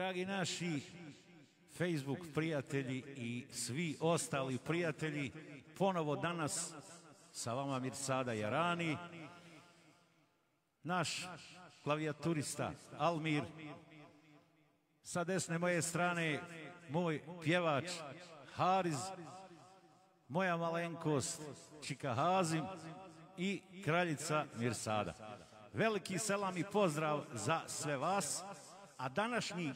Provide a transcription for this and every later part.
Dragi naši Facebook prijatelji i svi ostali prijatelji, ponovo danas sa vama Mirsada Jarani, naš klavijaturista Almir, sa desne moje strane moj pjevač Hariz, moja malenkost Čika Hazim i kraljica Mirsada. Veliki selam i pozdrav za sve vas, a današnji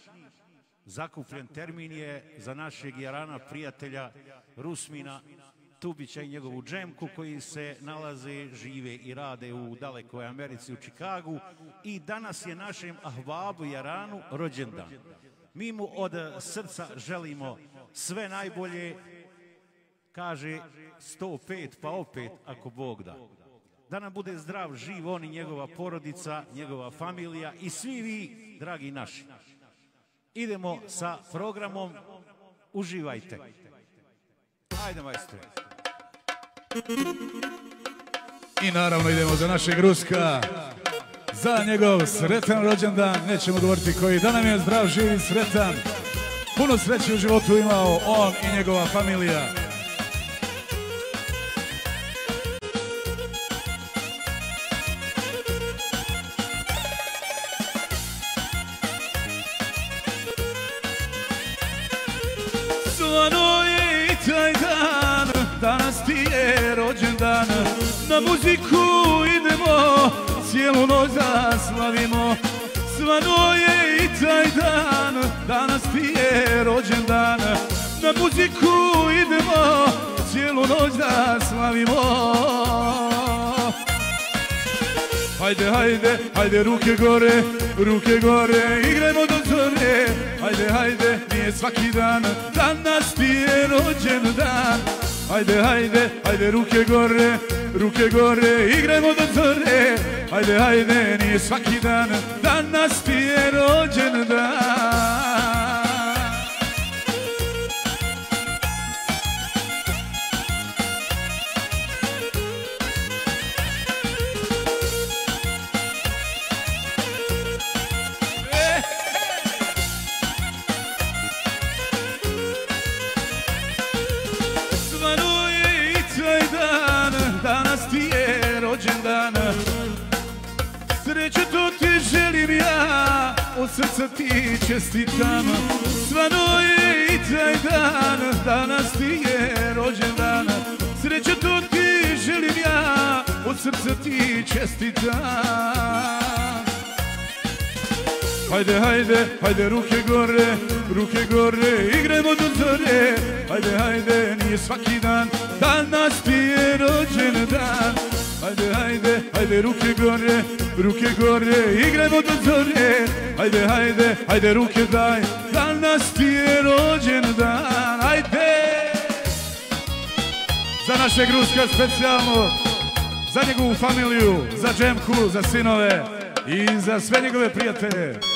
zakupljen termin je za našeg Jarana prijatelja Rusmina Tubića i njegovu džemku koji se nalaze, žive i rade u dalekoj Americi u Čikagu i danas je našem ahbabu Jaranu rođendan. Mi mu od srca želimo sve najbolje, kaže 105 pa opet ako Bog da. Da nam bude zdrav, živ on i njegova porodica, njegova familija i svi vi, dragi naši. Idemo sa programom. Uživajte. Ajde, majstre. I naravno idemo za našeg Ruska. Za njegov sretan rođendan. Nećemo govoriti koji. Da nam je zdrav, živ i sretan. Puno sreće u životu imao on i njegova familija. Na muziku idemo, cijelu noć da slavimo. Svano je i taj dan, danas ti je rođen dan. Na muziku idemo, cijelu noć da slavimo. Hajde, hajde, hajde, ruke gore, ruke gore, igrajmo do zore. Hajde, hajde, nije svaki dan, danas ti je rođen dan. Hajde, hajde, hajde, ruke gore, ruke gore, igrajmo do zore. Hajde, hajde, nije svaki dan, danas ti je rođen dan. Od srca ti čestitam Svano je i taj dan Danas ti je rođen dan Sreća to ti želim ja Od srca ti čestitam Hajde, hajde, hajde, ruke gore, ruke gore, igremo do zore. Hajde, hajde, nije svaki dan, danas ti je rođen dan. Hajde, hajde, hajde, ruke gore, ruke gore, igrajmo do zore. Hajde, hajde, hajde, ruke daj, danas ti je rođen dan. Hajde! Za našeg Ruska specijalno, za njegovu familiju, za Džemku, za sinove i za sve njegove prijatelje.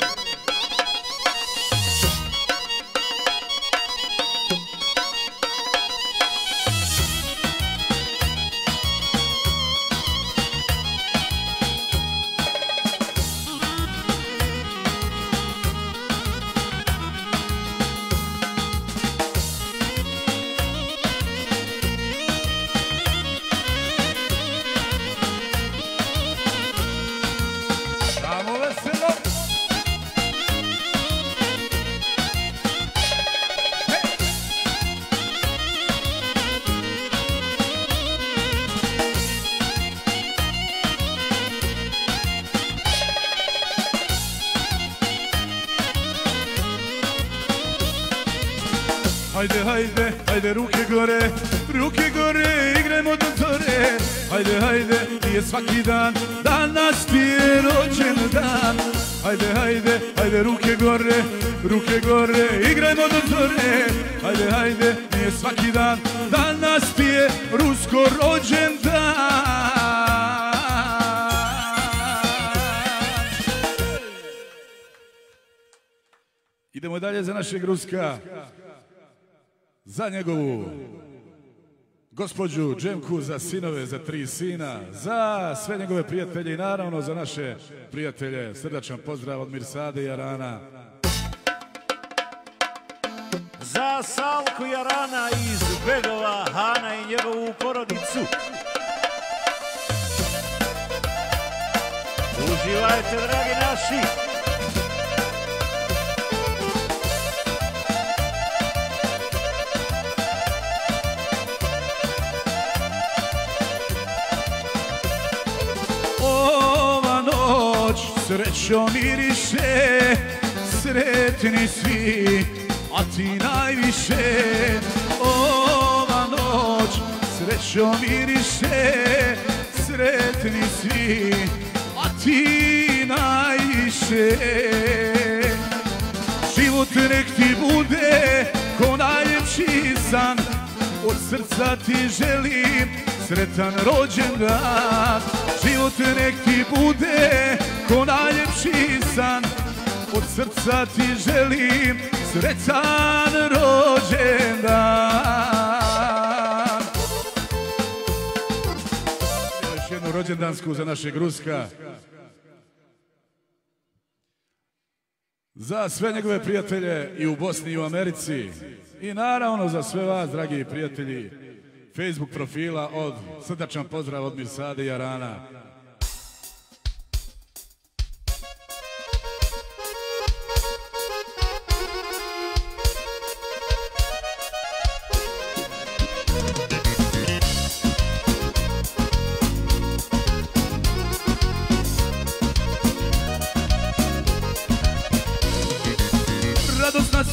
Hajde, ruke gore, ruke gore, igrajmo do zore. Hajde, hajde, nije svaki dan, danas ti je rođen dan. Hajde, hajde, hajde, ruke gore, ruke gore, igrajmo do zore. Hajde, hajde, nije svaki dan, danas ti je rusko rođen dan. Idemo dalje za našeg Ruska za njegovu gospođu Džemku, za sinove, za tri sina, za sve njegove prijatelje i naravno za naše prijatelje. Srdačan pozdrav od Mirsade i Arana. za Salku Jarana iz Begova, Hana i njegovu porodicu. Uživajte, dragi naši! Srećo miriše, sretni svi, a ti najviše. Ova noć srećo miriše, sretni svi, a ti najviše. Život nek ti bude ko najljepši san, od srca ti želim sretan rođendan. Život nek ti bude ko najljepši san Od srca ti želim sretan rođendan. Još jednu rođendansku za našeg Ruska. Za sve njegove prijatelje i u Bosni i u Americi. I naravno za sve vas, dragi prijatelji, Facebook profila od srdačan pozdrav od Mirsade i Arana.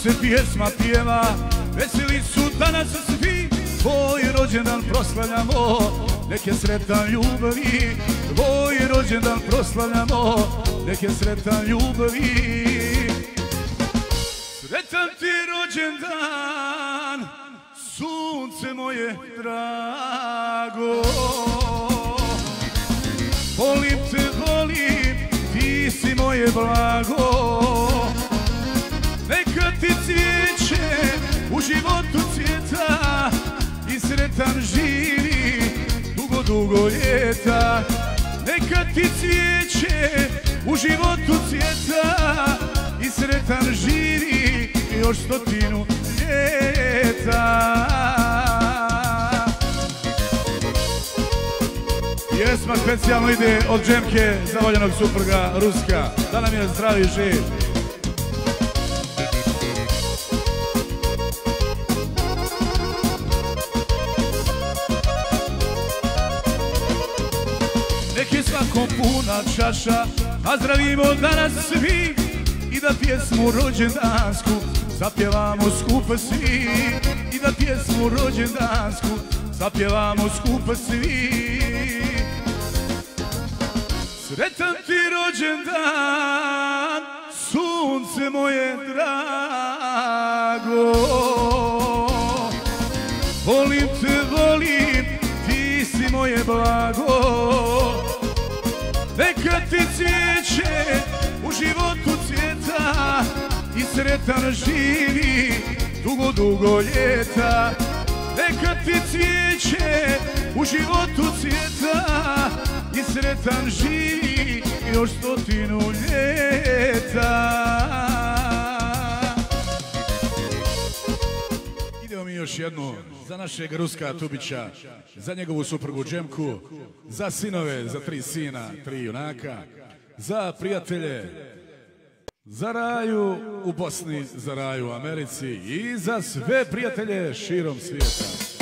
Se pjesma pjeva, veseli su danas svi, tvoj rođendan proslavljamo, neke sretan ljubavi, tvoj rođendan proslavljamo, neke sretan ljubavi. Sretan ti rođendan, sunce moje drago, volim te, volim, ti si moje blago, životu cvjeta, i sretan živi dugo, dugo ljeta. Neka ti cvijeće u životu cvjeta i sretan živi još stotinu ljeta. Pjesma specijalno ide od džemke zavoljenog supruga Ruska. Da nam je zdravi živ. Puna čaša A zdravimo danas svi I da pjesmu rođendansku Zapjevamo skupa svi. I da pjesmu rođendansku Zapjevamo skupa svi. Sretan ti rođendan Sunce moje drago. Volim te, volim Ti si moje blago ti cvijeće u životu cvjeta I sretan živi dugo, dugo ljeta. Neka ti cvijeće u životu cvjeta I sretan živi još stotinu ljeta. Idemo mi još jednu za našeg Ruska Tubića, za njegovu suprugu Džemku, za sinove, za tri sina, tri junaka, za prijatelje, za raju u Bosni, za raju u Americi i za sve prijatelje širom svijeta.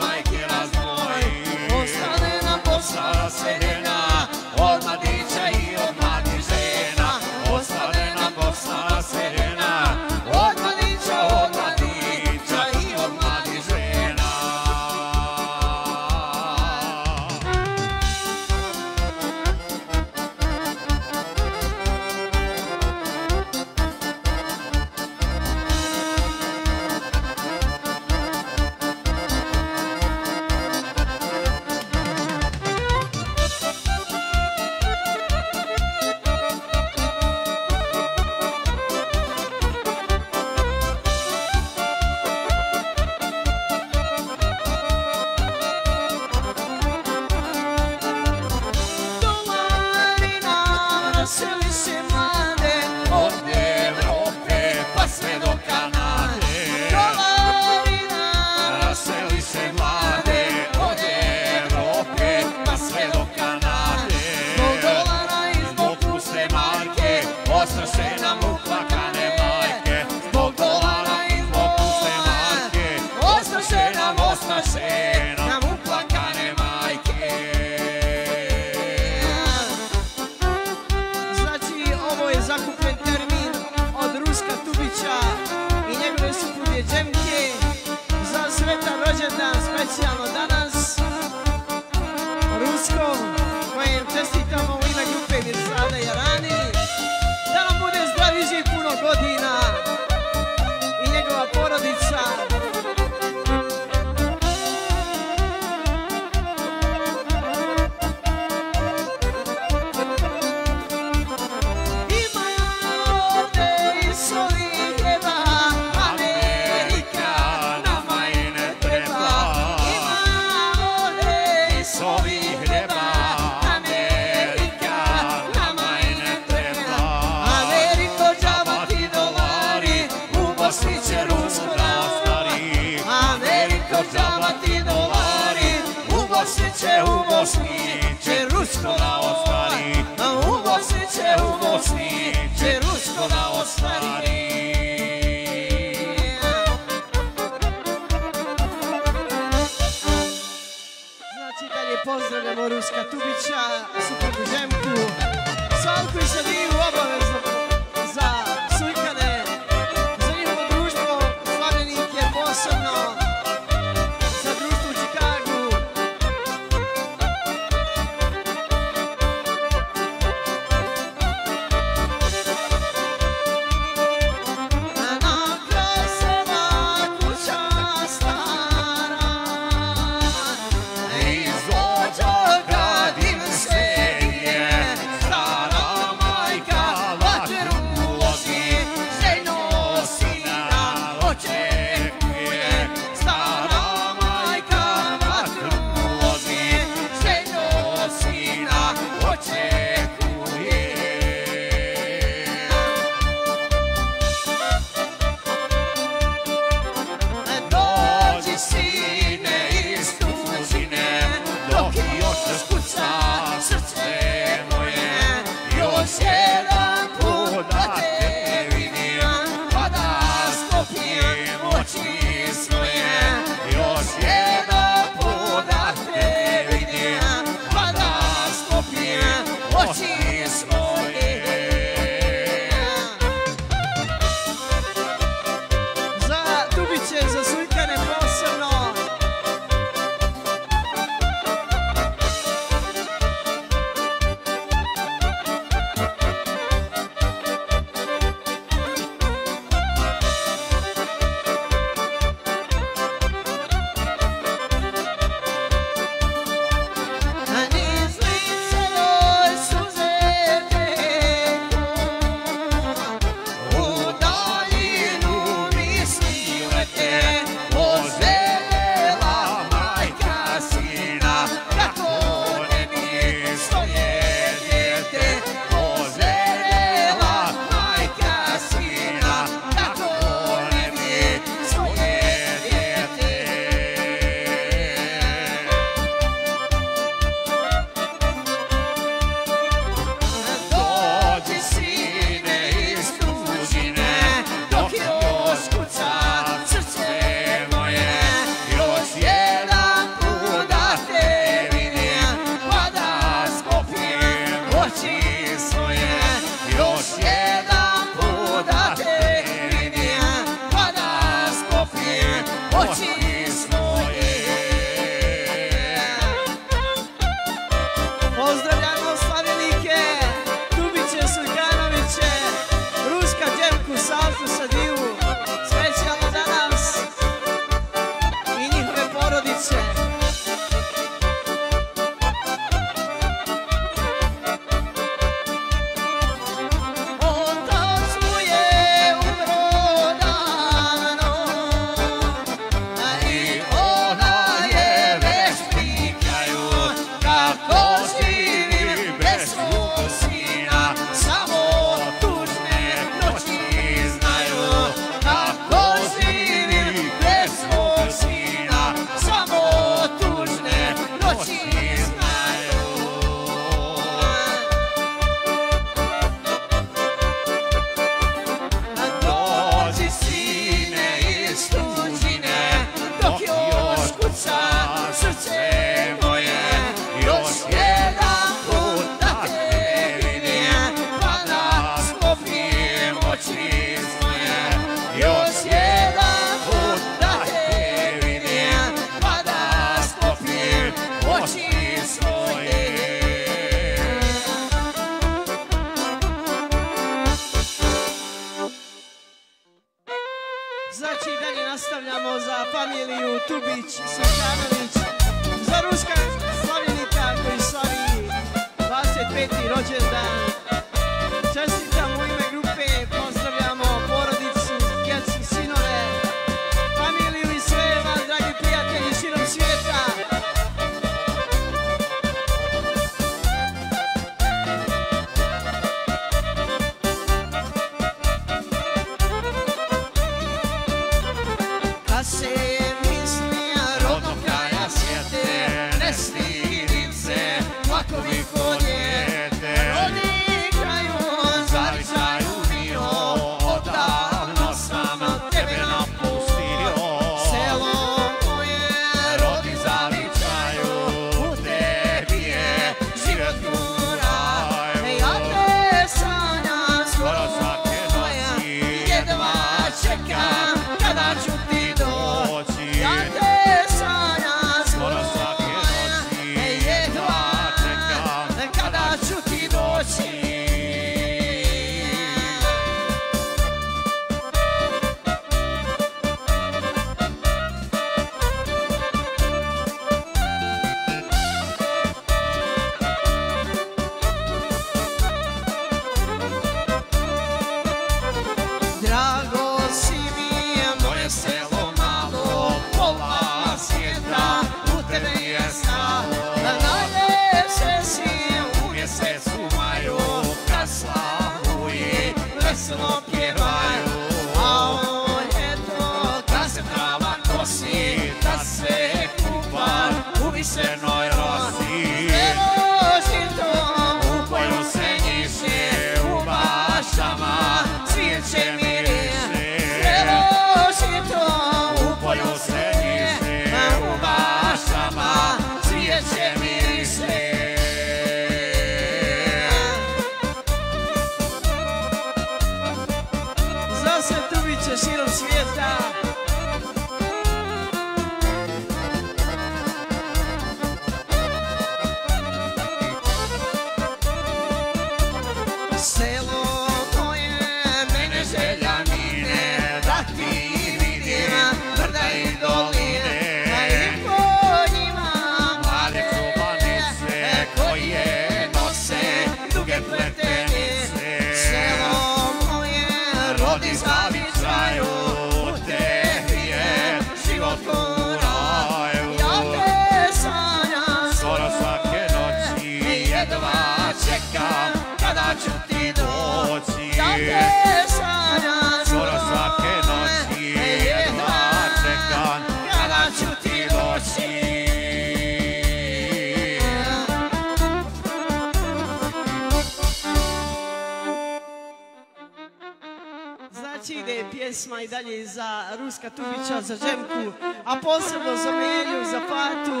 pjesma i dalje za Ruska Tubića, za Žemku, a posebno za Melju, za Patu,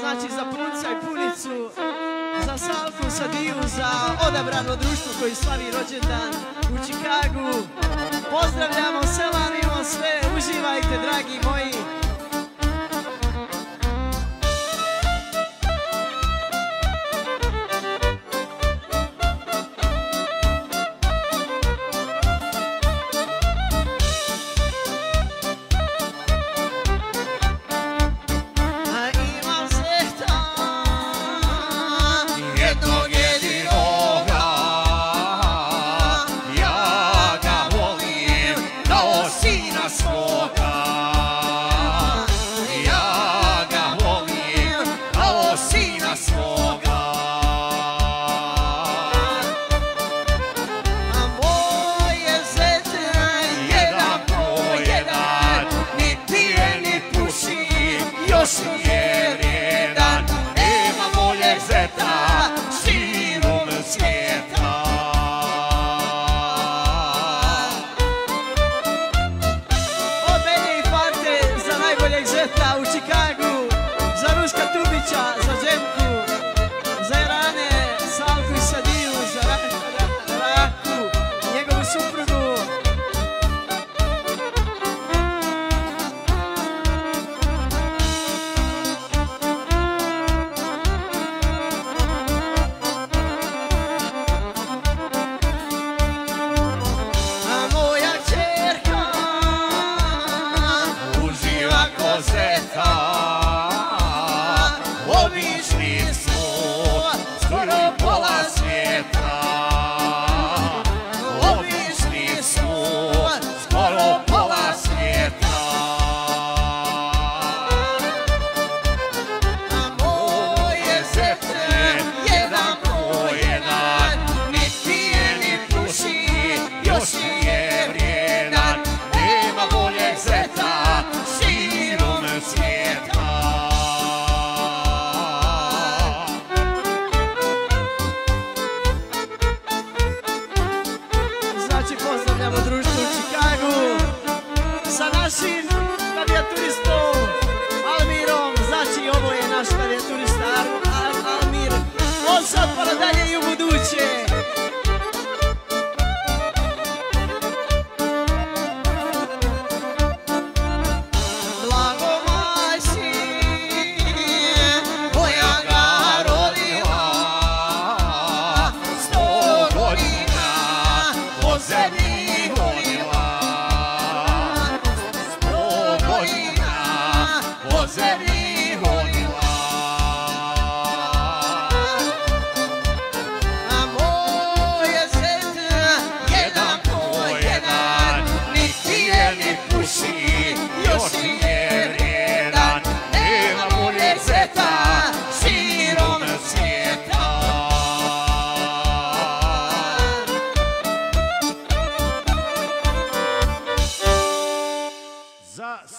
znači za Punca i Punicu, za Salku, za Diju, za odabrano društvo koji slavi rođendan u Čikagu. Pozdravljamo, selanimo sve, uživajte, dragi moji.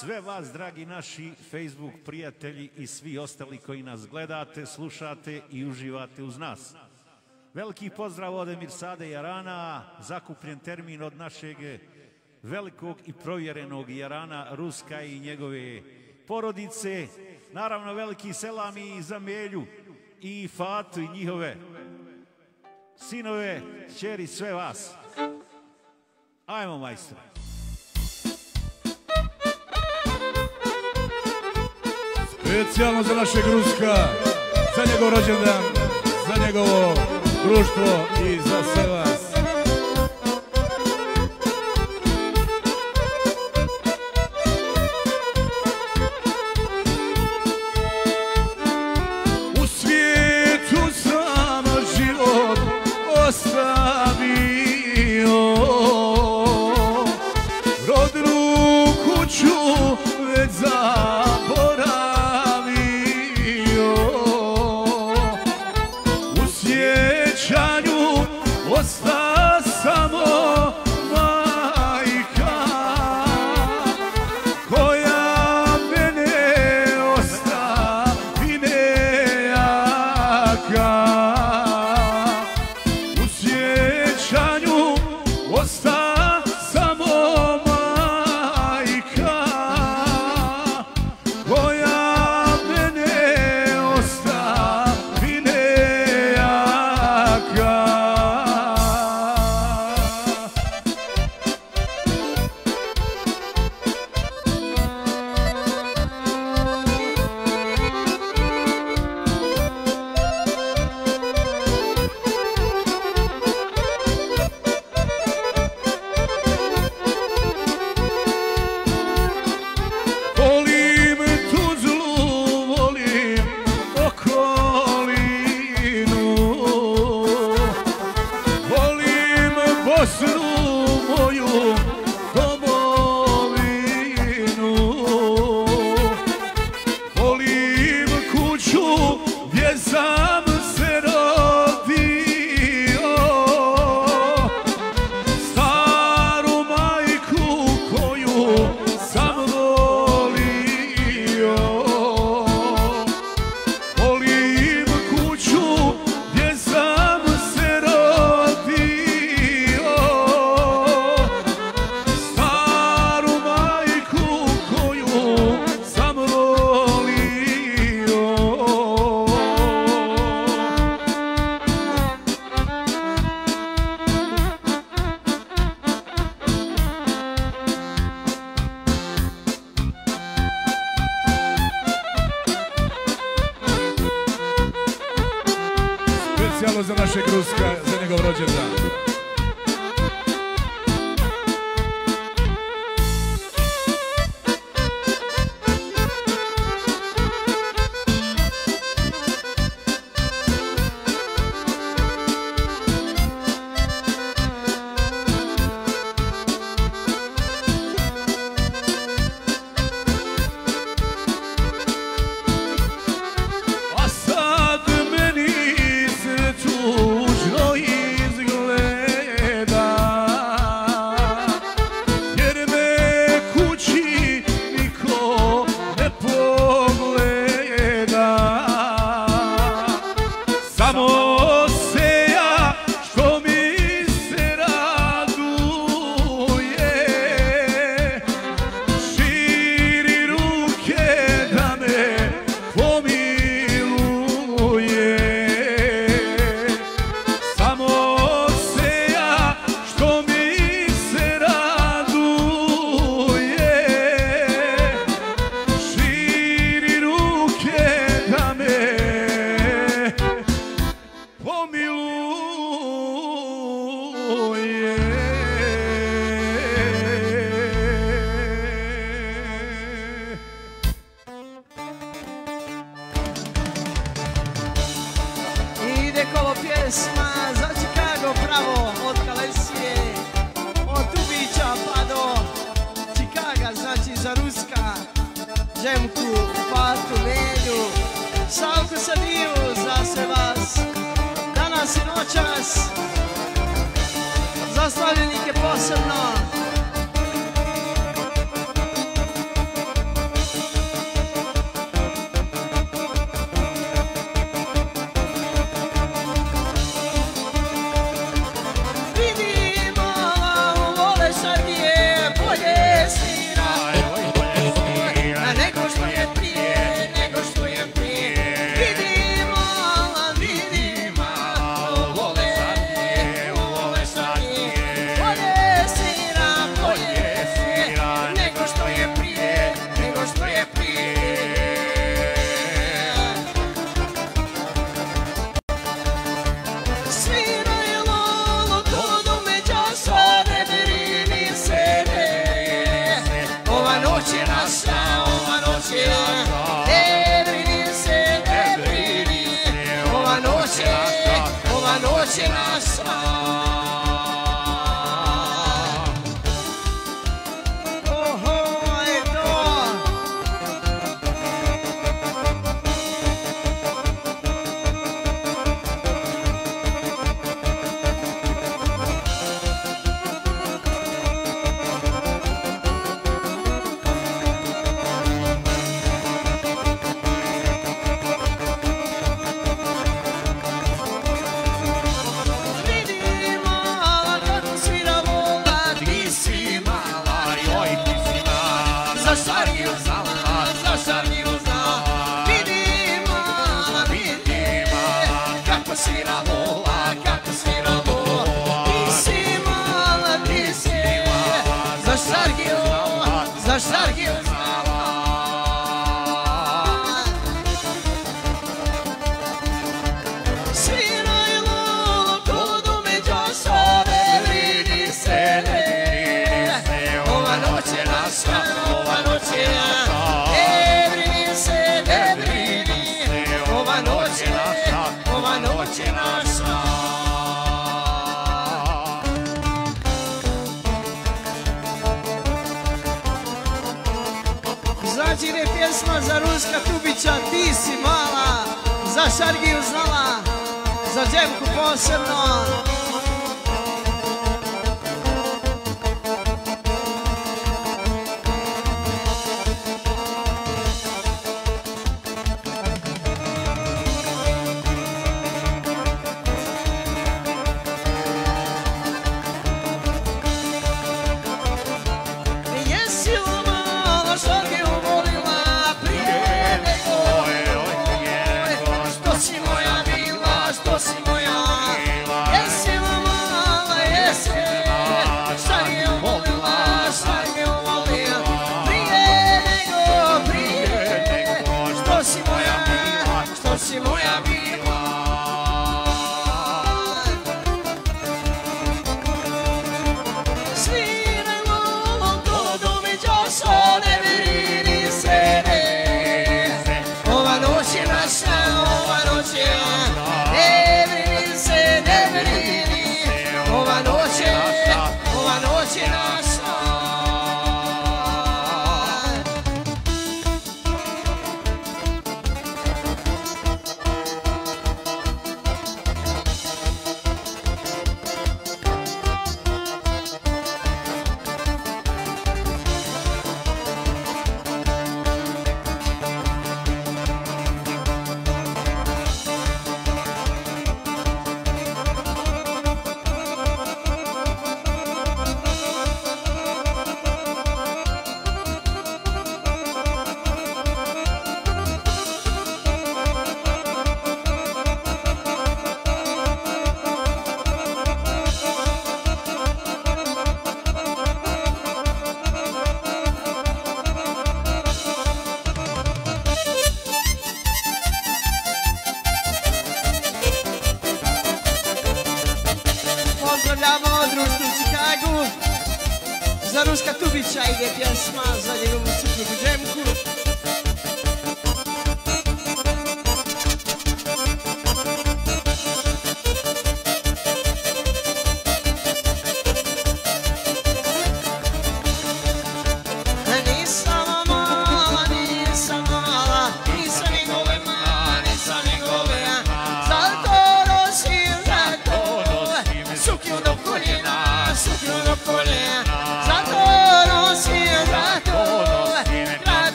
sve vas, dragi naši Facebook prijatelji i svi ostali koji nas gledate, slušate i uživate uz nas. Veliki pozdrav od Emir Sade Jarana, zakupljen termin od našeg velikog i provjerenog Jarana Ruska i njegove porodice. Naravno, veliki selam i za Melju i Fatu i njihove sinove, čeri, sve vas. Ajmo, majstor. Ajmo, majstor. Specijalno za našeg Ruska, za njegov rođendan, za njegovo društvo i za sve vas.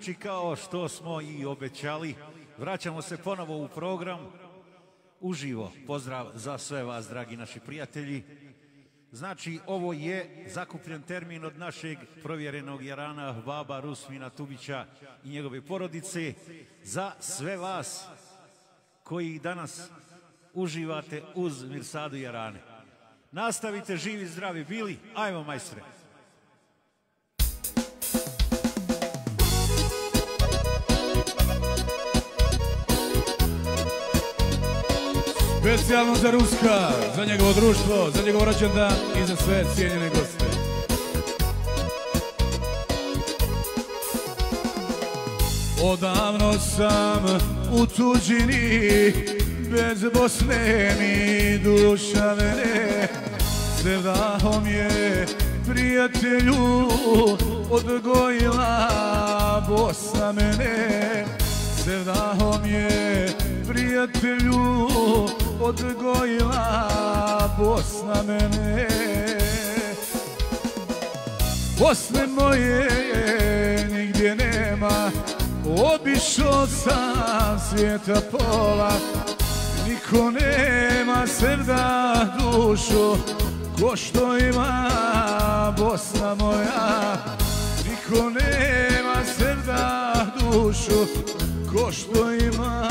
Znači kao što smo i obećali, vraćamo se ponovo u program. Uživo pozdrav za sve vas, dragi naši prijatelji. Znači, ovo je zakupljen termin od našeg provjerenog jarana, baba Rusmina Tubića i njegove porodice. Za sve vas koji danas uživate uz Mirsadu Jarane. Nastavite živi, zdravi bili. Ajmo, majstre. Specijalno za Ruska, za njegovo društvo, za njegov rođendan i za sve cijenjene goste. Odavno sam u tuđini, bez Bosne mi duša mene. Sevdahom je prijatelju odgojila Bosna mene. Sevdahom je prijatelju odgojila Bosna mene. Bosne moje nigdje nema. Obišao sam svijeta pola. Niko nema srda dušu. Ko što ima Bosna moja. Niko nema srda dušu. Ko što ima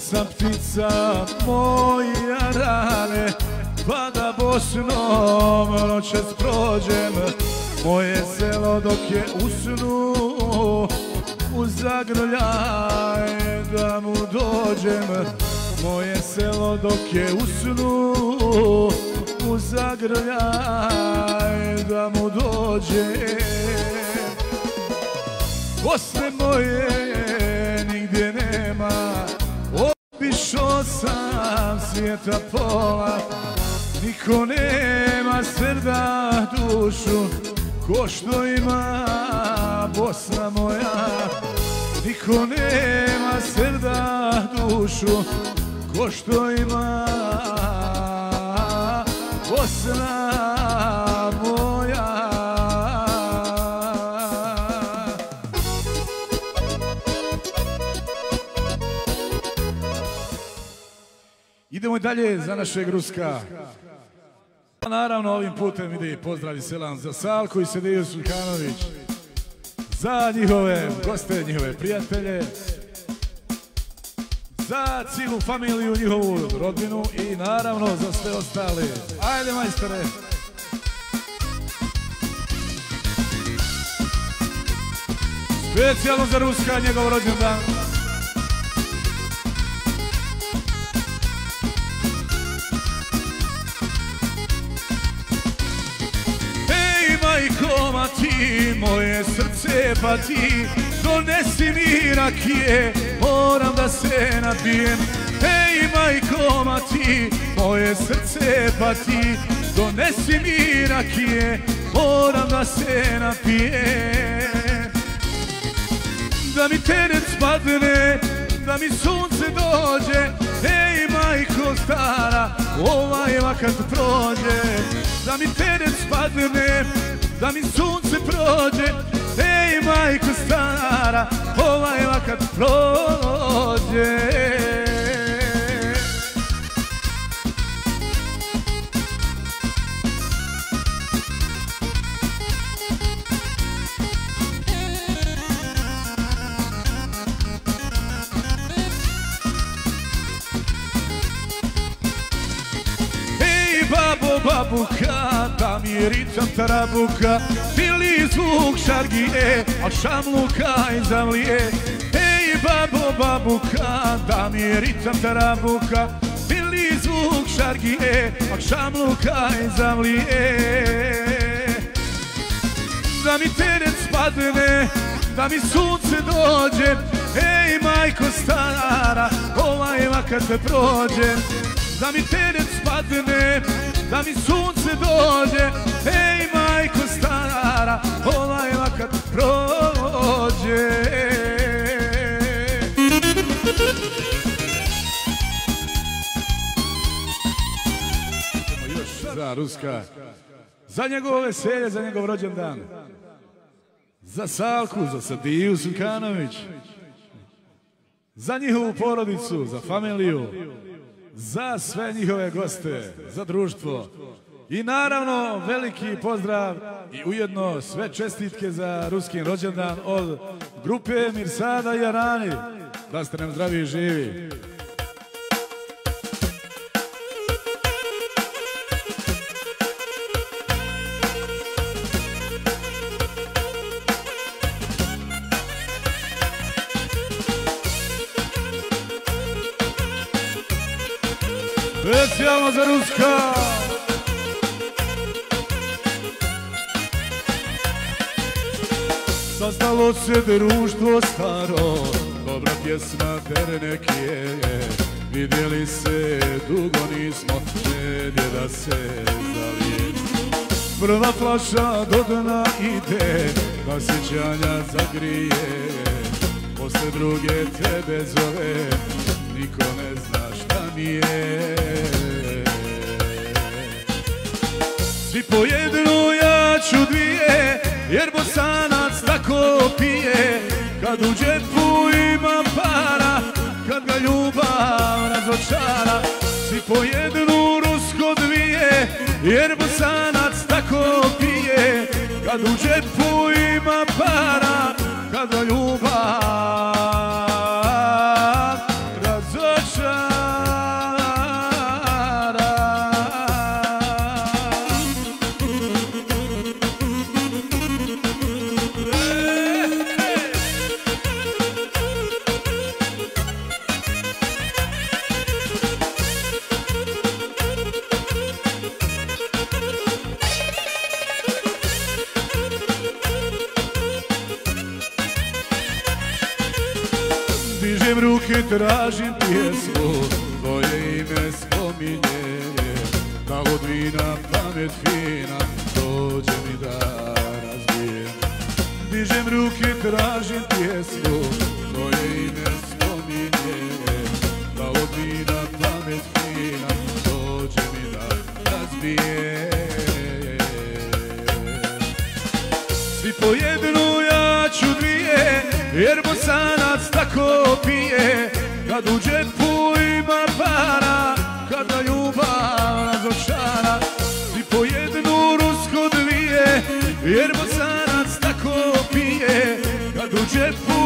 sam ptica moja rane Pa da Bosnom noćas prođem. Moje selo dok je usnu U zagrljaj da mu dođem. Moje selo dok je usnu U zagrljaj da mu dođem. Bosne moje svijeta pola. Niko nema srda dušu Ko što ima Bosna moja. Niko nema srda dušu Ko što ima Bosna Idemo dalje za našeg Ruska. Pa naravno, ovim putem ide i pozdrav i selam za Salku i Sedeju Sulkanović. Za njihove goste, njihove prijatelje. Za cijelu familiju, njihovu rodbinu i naravno za sve ostale. Ajde, majstore! Specijalno za Ruska, njegov rođendan. Doma ti, moje srce pa ti, donesi mi rakije, moram da se napijem. Ej majko ma ti, moje srce pa ti Donesi mi rakije, moram da se napijem. Da mi teret spadne, da mi sunce dođe. Ej majko stara, ovaj vakat prođe. Da mi teret spadne, da mi sunce prođe Ej majko stara, ovaj vakat prođe. Tam je ritam tarabuka Bili zvuk šargije, a šamluka i zavlije Ej babo babuka, da je ritam tarabuka Bili zvuk šargije, a šamluka i zavlije da mi teret spadne, da mi sunce dođe Ej majko stara, ovaj vakat prođe. Da mi teret spadne, da mi sunce dođe Ej majko stara, ovaj vakat prođe Za Ruska za njegovo veselje, za njegov rođendan. Za Salku, za Sadiju Sukanović. Za njihovu porodicu, za familiju. Za sve njihove goste, za društvo. I naravno veliki pozdrav i ujedno sve čestitke za ruskin rođendan od grupe Mirsada i Arani. Da ste nam zdravi i živi. Specijalno za Ruska! Saznalo se društvo staro, dobra pjesma Ternek je. Vidjeli se, dugo nismo, želje da se zalije. Prva flaša do dna ide, da sjećanja zagrije. Posle druge tebe zove, niko ne zna šta mi je. Svi po jednu, ja ću dvije, jer bosanac tako pije. Kad u džepu imam para, kad ga ljubav razočara. Svi po jednu, rusko dvije, jer bosanac tako pije. Kad u džepu ima para, kad ga ljubav tražim pjesmu, tvoje ime spominje. Da od vina pamet fina, dođe mi da razbijem. Dižem ruke, tražim pjesmu, tvoje ime spominje. Da od vina pamet fina, dođe mi da razbijem. Svi po jednu, ja ću dvije, jer bosanac. Kad u džepu ima para, Kada ljubav razočara. Svi po jednu, rusko dvije, jer bosanac tako pije. Kad u džepu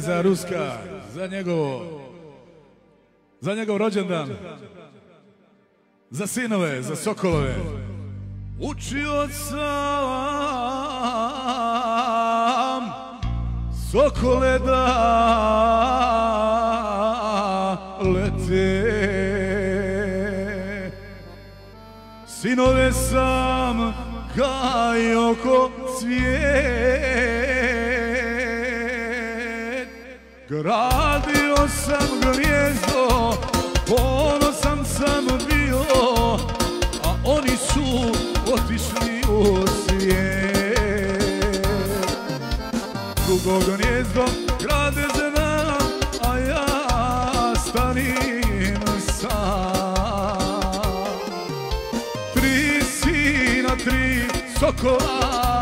za Ruska, za njegovo Za njegov rođendan. Za sinove, za sokolove. Učio sam sokole da lete. Sinove sam kaj oko cvijet. Gradio sam grijezdo, ponosan sam bio, a oni su otišli u svijet. Drugo gnjezdo grade znam, a ja stanim sam. Tri sina, tri sokola,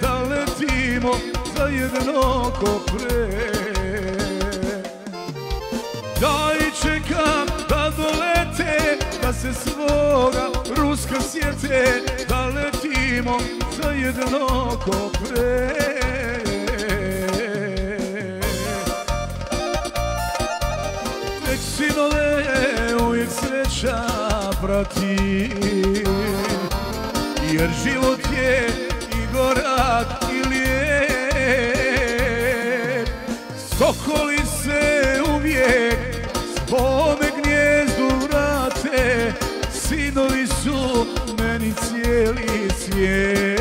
Da letimo zajedno ko pre ja i čekam da dolete, da se svoga ruska sjete, da letimo zajedno ko pre. Nek sinove uvijek sreća prati, jer život je gorak i lijep. Sokoli se uvijek svome gnjezdu vrate, sinovi su meni cijeli svijet.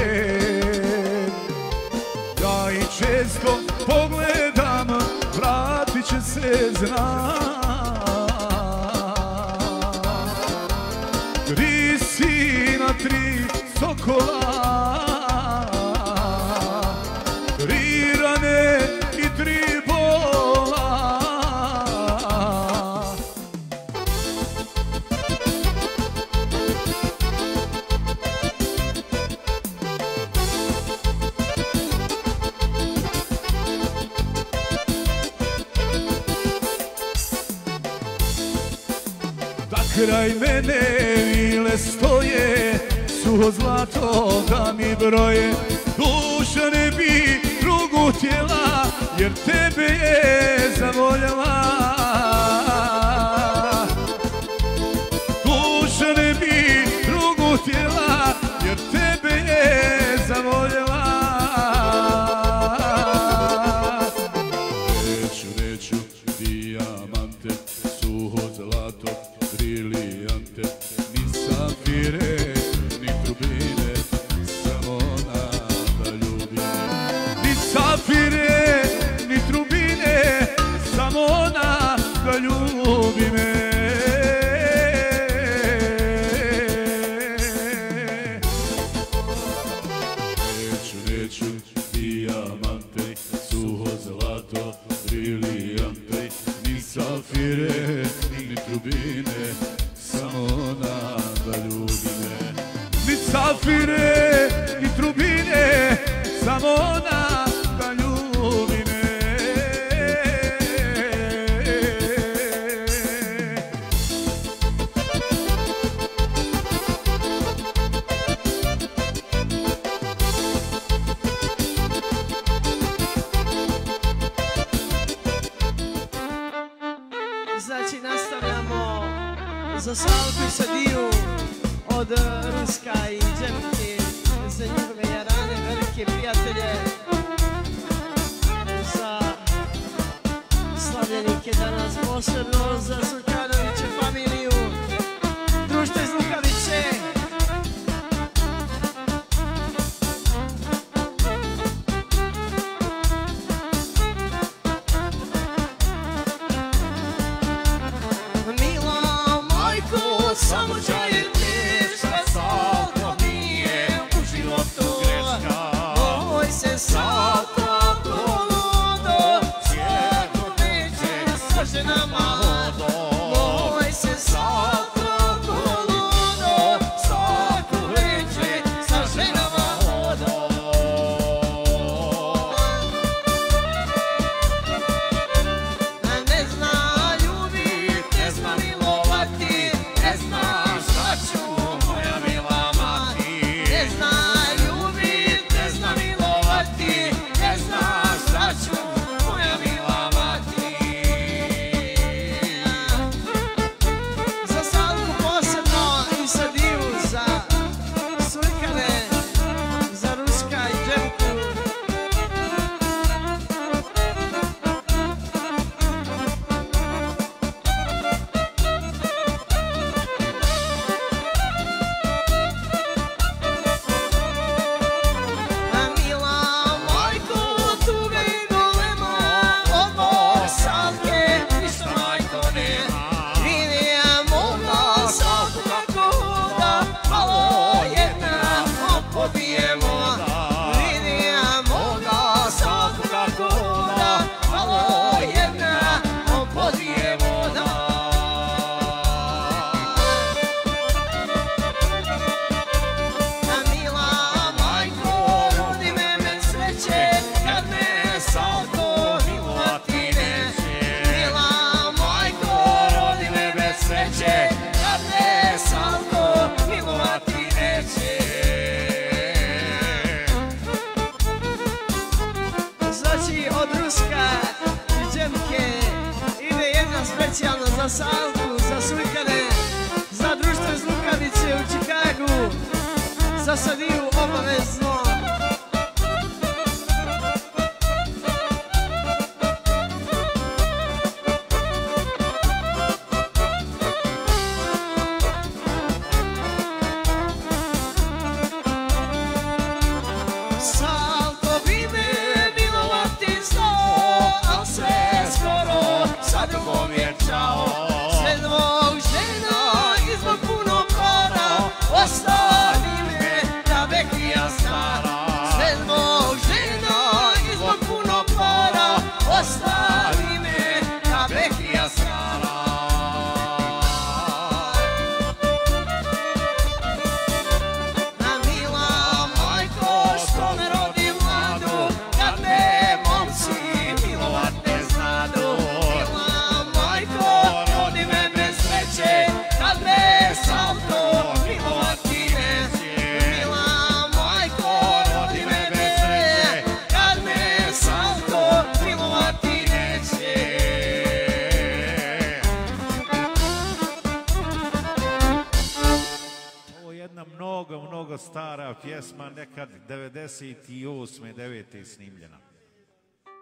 1998-1999. snimljena.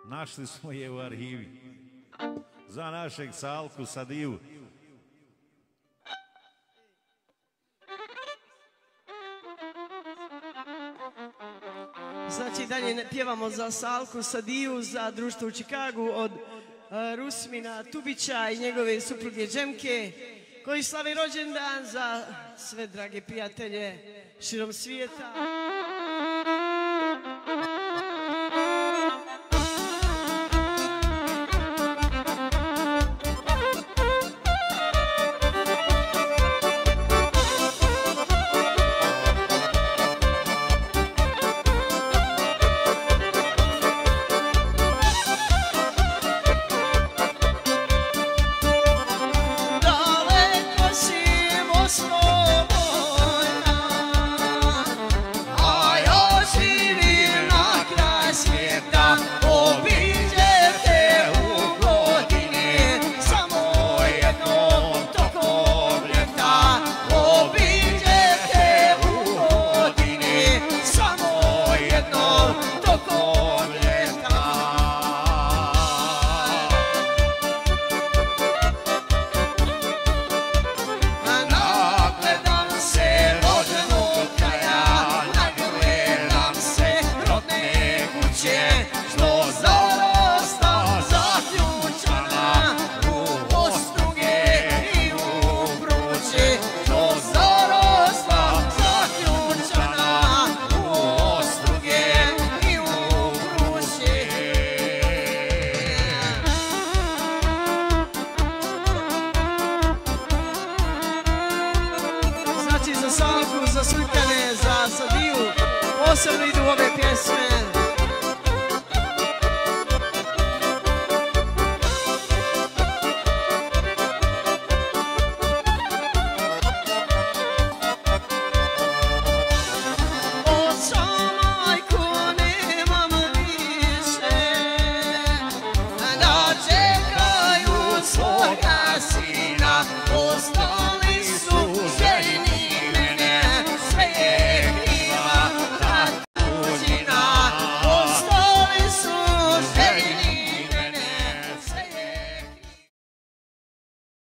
Našli smo je u arhivi. Za našeg salku sa divu. Znači, dalje pjevamo za Salku Sadiju, za društvo u Čikagu od e, Rusmina Tubića i njegove supruge Džemke, koji slavi rođendan za sve drage prijatelje širom svijeta.